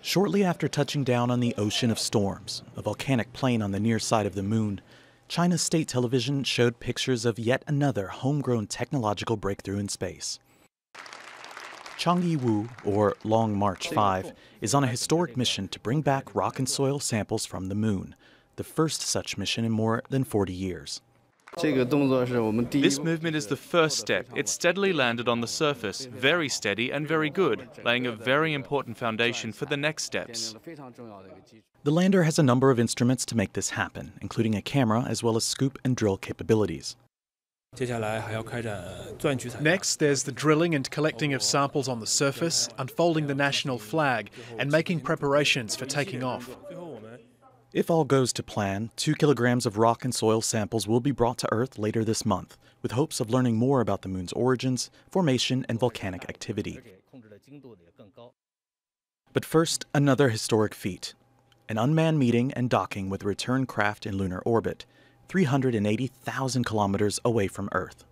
Shortly after touching down on the Ocean of Storms, a volcanic plain on the near side of the moon, China's state television showed pictures of yet another homegrown technological breakthrough in space. Chang'e Wu, or Long March 5, is on a historic mission to bring back rock and soil samples from the moon, the first such mission in more than 40 years. This movement is the first step. It steadily landed on the surface, very steady and very good, laying a very important foundation for the next steps. The lander has a number of instruments to make this happen, including a camera as well as scoop and drill capabilities. Next, there's the drilling and collecting of samples on the surface, unfolding the national flag, and making preparations for taking off. If all goes to plan, two kilograms of rock and soil samples will be brought to Earth later this month, with hopes of learning more about the moon's origins, formation, and volcanic activity. But first, another historic feat an unmanned meeting and docking with a return craft in lunar orbit, 380,000 kilometers away from Earth.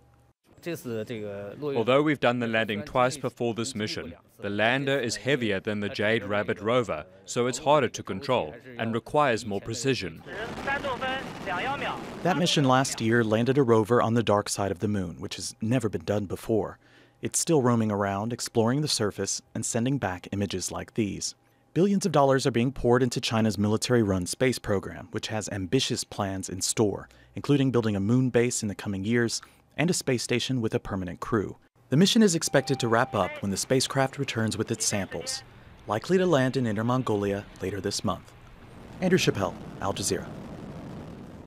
Although we've done the landing twice before this mission, the lander is heavier than the Jade Rabbit rover, so it's harder to control and requires more precision. That mission last year landed a rover on the dark side of the moon, which has never been done before. It's still roaming around, exploring the surface, and sending back images like these. Billions of dollars are being poured into China's military run space program, which has ambitious plans in store, including building a moon base in the coming years and a space station with a permanent crew. The mission is expected to wrap up when the spacecraft returns with its samples, likely to land in Inner Mongolia later this month. Andrew Chappelle, Al Jazeera.